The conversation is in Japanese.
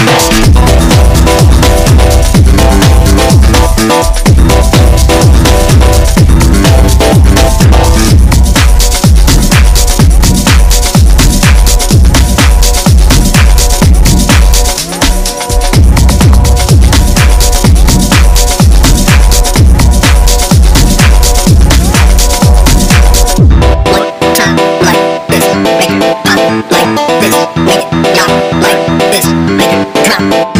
Let's go. Bye.